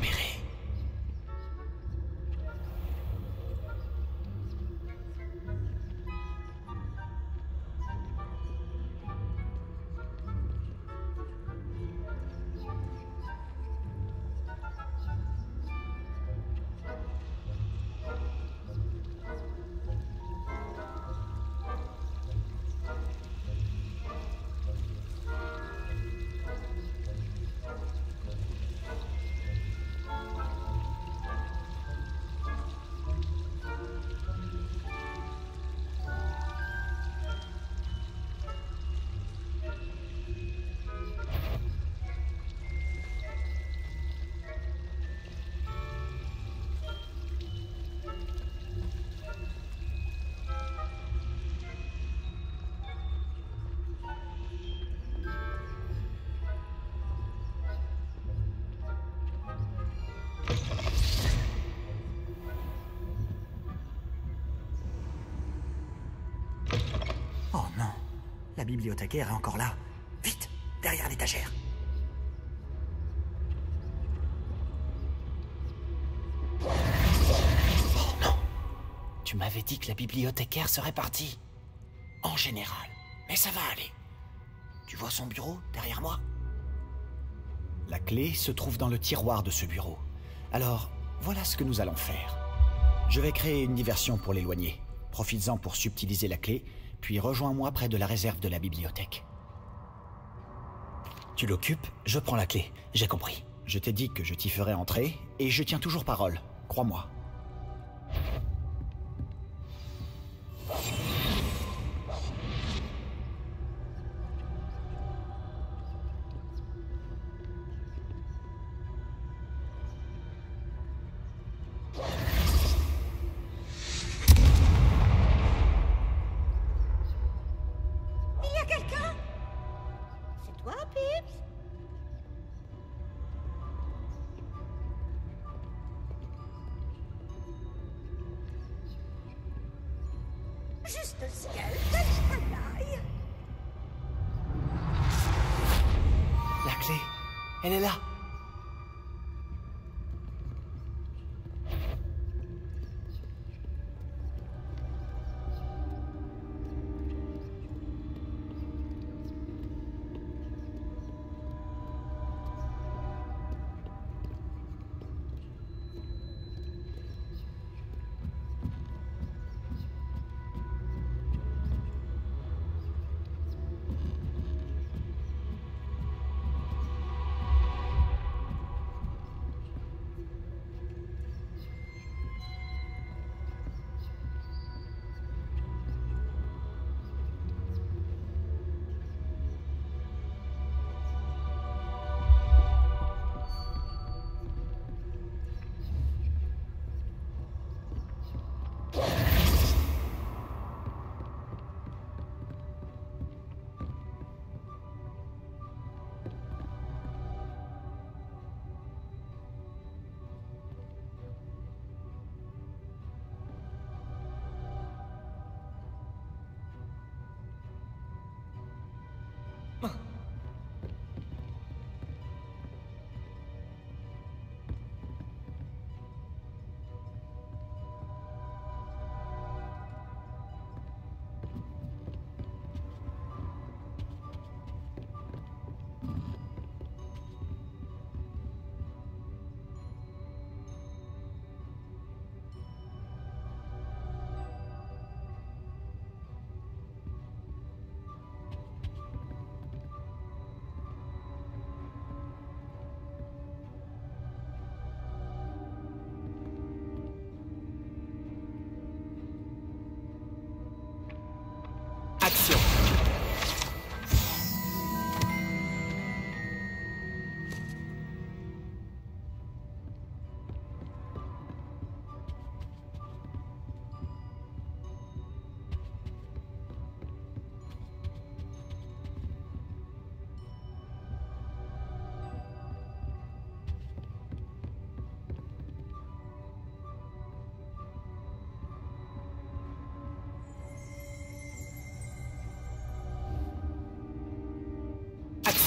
repérer. La bibliothécaire est encore là. Vite, derrière l'étagère. Tu m'avais dit que la bibliothécaire serait partie. En général. Mais ça va aller. Tu vois son bureau derrière moi? La clé se trouve dans le tiroir de ce bureau. Alors, voilà ce que nous allons faire. Je vais créer une diversion pour l'éloigner. Profites-en pour subtiliser la clé, puis rejoins-moi près de la réserve de la bibliothèque. Tu l'occupes, je prends la clé. J'ai compris. Je t'ai dit que je t'y ferai entrer, et je tiens toujours parole. Crois-moi. Elle est là.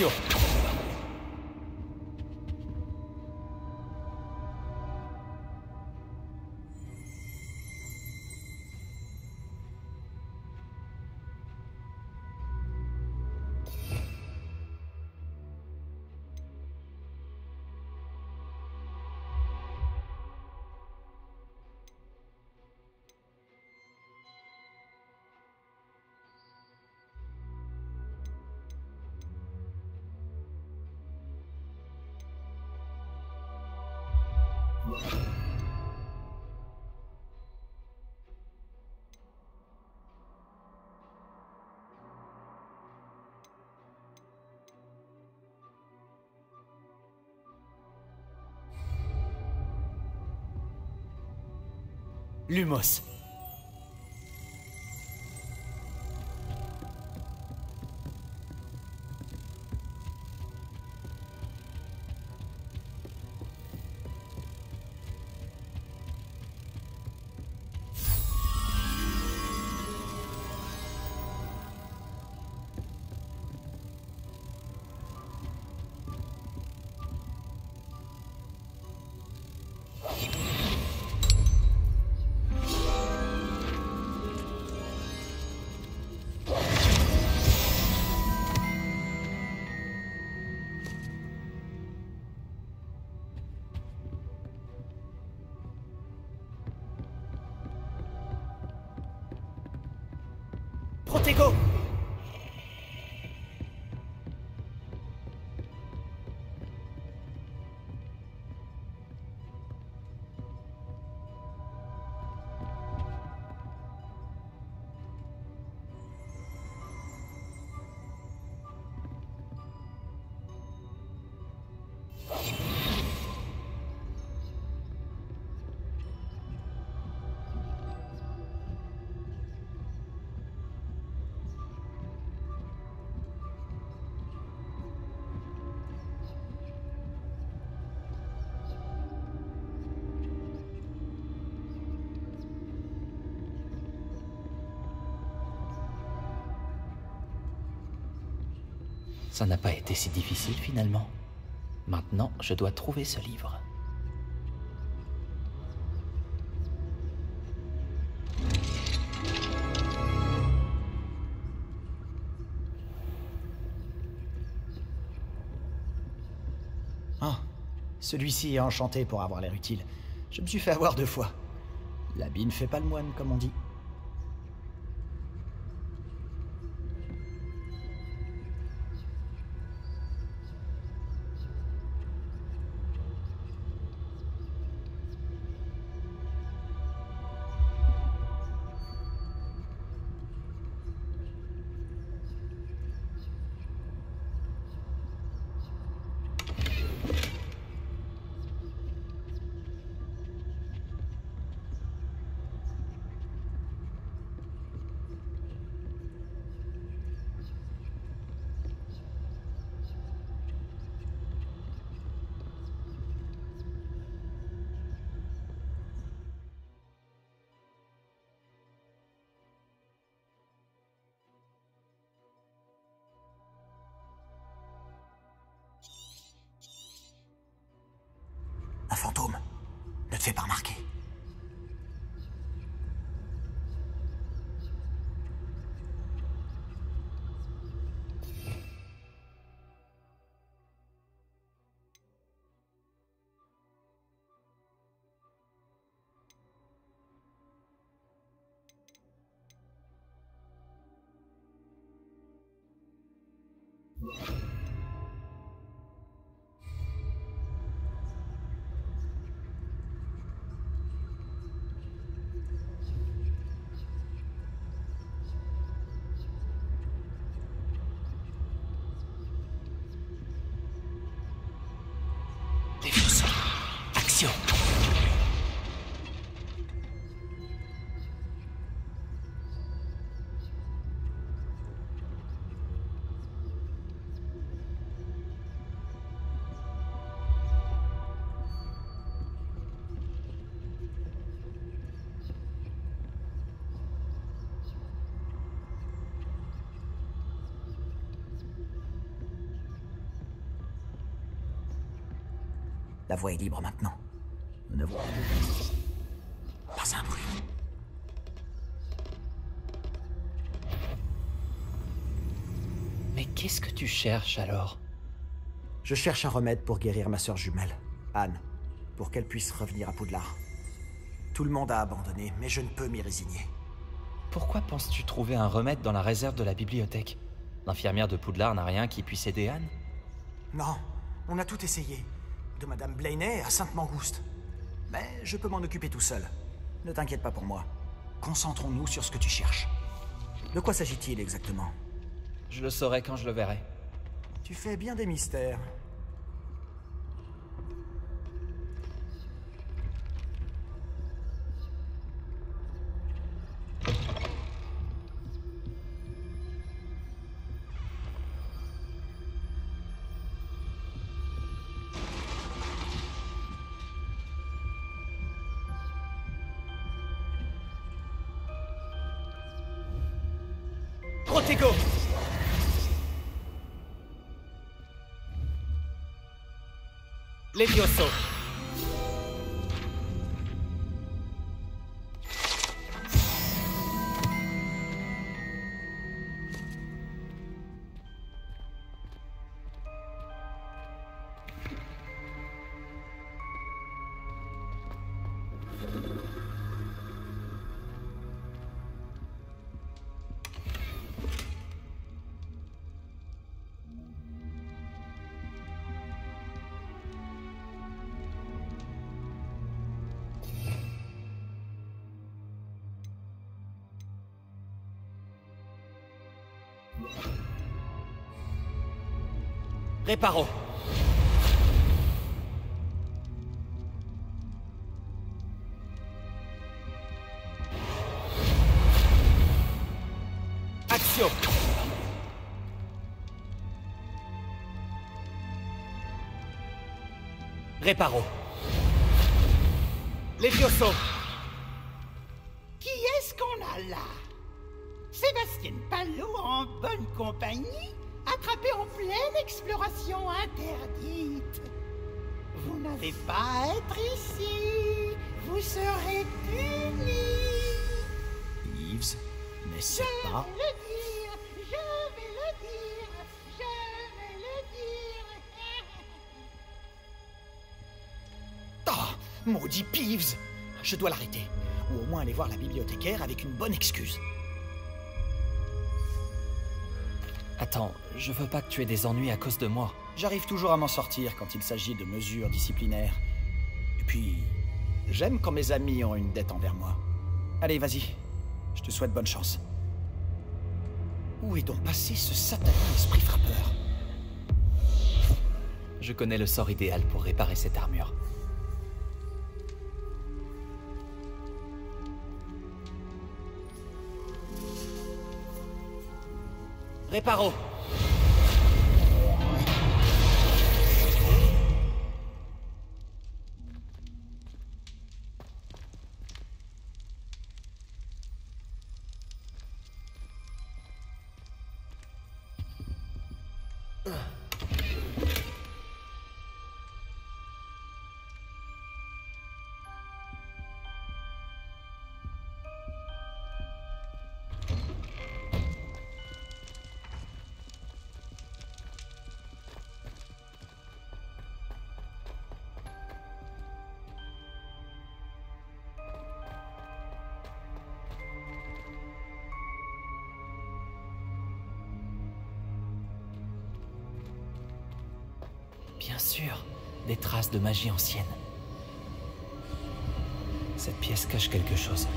Action Lumos. take off. Ça n'a pas été si difficile finalement. Maintenant, je dois trouver ce livre. Ah, celui-ci est enchanté pour avoir l'air utile. Je me suis fait avoir deux fois. L'habit ne fait pas le moine, comme on dit. Fantôme. Ne te fais pas remarquer. La voie est libre maintenant. Nous ne voyons pas un bruit. Mais qu'est-ce que tu cherches alors? Je cherche un remède pour guérir ma sœur jumelle, Anne, pour qu'elle puisse revenir à Poudlard. Tout le monde a abandonné, mais je ne peux m'y résigner. Pourquoi penses-tu trouver un remède dans la réserve de la bibliothèque? L'infirmière de Poudlard n'a rien qui puisse aider Anne? Non, on a tout essayé. De Madame Blaney à Sainte-Mangouste. Mais je peux m'en occuper tout seul. Ne t'inquiète pas pour moi. Concentrons-nous sur ce que tu cherches. De quoi s'agit-il exactement? Je le saurai quand je le verrai. Tu fais bien des mystères. Live your soul. Levioso Réparo Axio Réparo Levioso Qui est-ce qu'on a là? Sébastien Palou en bonne compagnie, attrapé en pleine exploration interdite. Vous n'avez pas à être ici. Vous serez punis. Yves, n'essaie Je pas. vais le dire, je vais le dire, je vais le dire. Ah Maudit Peeves Je dois l'arrêter. Ou au moins aller voir la bibliothécaire avec une bonne excuse. Attends, je veux pas que tu aies des ennuis à cause de moi. J'arrive toujours à m'en sortir quand il s'agit de mesures disciplinaires. Et puis, j'aime quand mes amis ont une dette envers moi. Allez, vas-y. Je te souhaite bonne chance. Où est donc passé ce satané esprit frappeur? Je connais le sort idéal pour réparer cette armure. Réparo Bien sûr, des traces de magie ancienne. Cette pièce cache quelque chose.